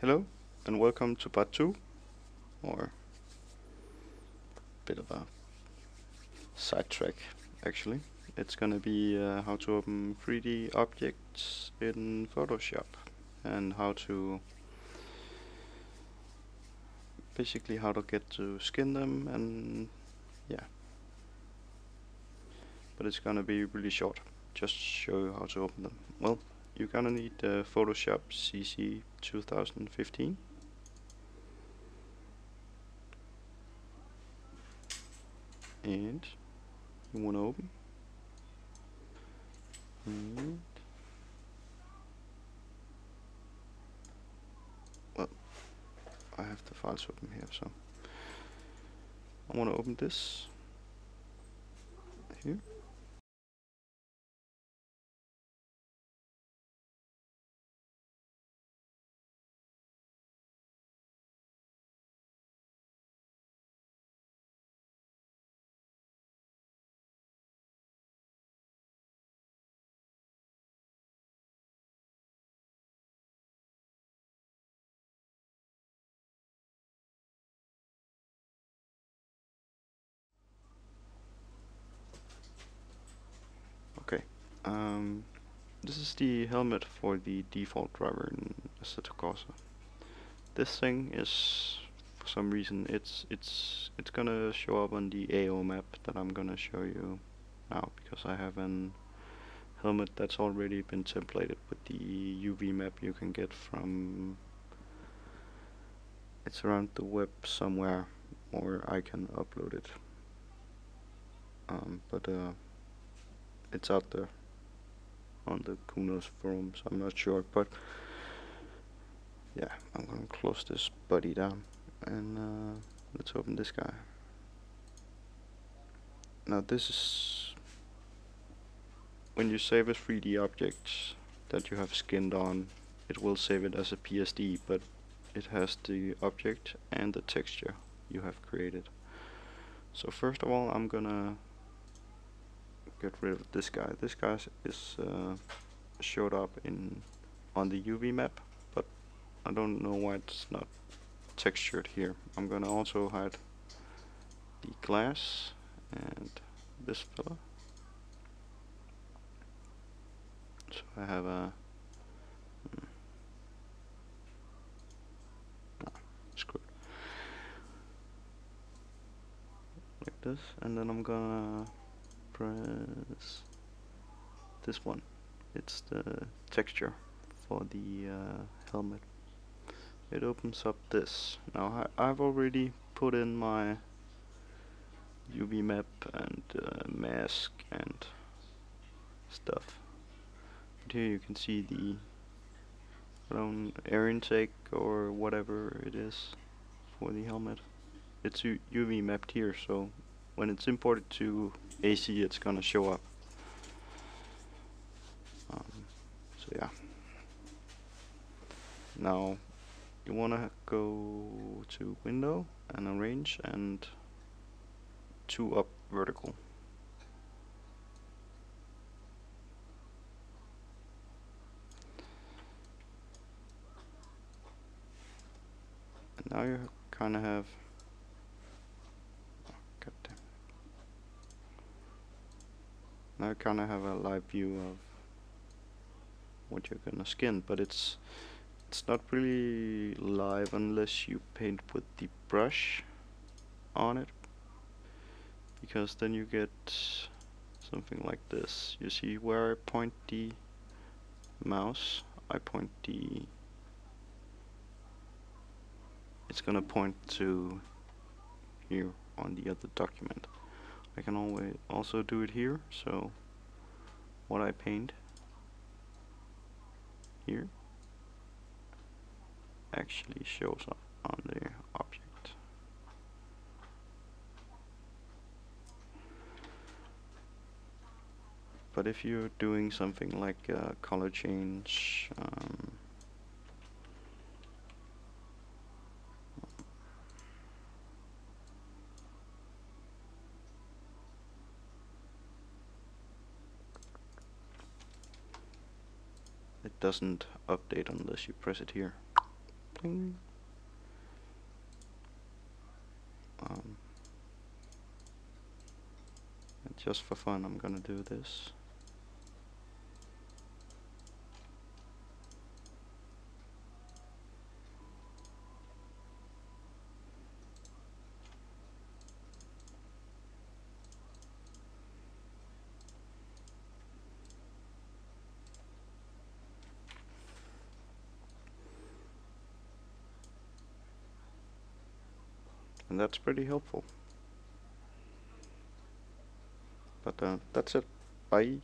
Hello and welcome to part 2 or a bit of a sidetrack actually. It's gonna be uh, how to open 3D objects in Photoshop and how to basically how to get to skin them and yeah. But it's gonna be really short, just show you how to open them. Well, you're gonna need uh, Photoshop CC 2015 and you want to open? And well I have the files open here so I want to open this here um, this is the helmet for the default driver in Assetto Corsa. This thing is, for some reason, it's it's it's gonna show up on the AO map that I'm gonna show you now because I have an helmet that's already been templated with the UV map you can get from it's around the web somewhere or I can upload it um, but uh, it's out there on the Kunos forums. I'm not sure, but yeah, I'm gonna close this buddy down and uh, let's open this guy. Now this is when you save a 3D object that you have skinned on, it will save it as a PSD, but it has the object and the texture you have created. So first of all, I'm gonna get rid of this guy. This guy is uh, showed up in on the UV map, but I don't know why it's not textured here. I'm gonna also hide the glass and this fella. So I have a hmm, no, screw like this, and then I'm gonna press this one. It's the texture for the uh, helmet. It opens up this. Now I, I've already put in my UV map and uh, mask and stuff. But here you can see the own air intake or whatever it is for the helmet. It's UV mapped here, so when it's imported to AC it's gonna show up. Um, so yeah. Now you wanna go to window and arrange and two up vertical. And now you kinda have Now I kind of have a live view of what you're gonna skin, but it's it's not really live unless you paint with the brush on it, because then you get something like this. You see where I point the mouse, I point the it's gonna point to here on the other document. I can always also do it here so what I paint here actually shows up on the object. But if you're doing something like uh, color change um, doesn't update unless you press it here. Um, just for fun, I'm gonna do this. And that's pretty helpful. But uh, that's it. Bye.